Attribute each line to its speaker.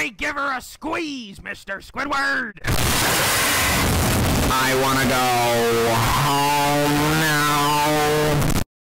Speaker 1: me give her a squeeze, Mr. Squidward.
Speaker 2: I wanna go.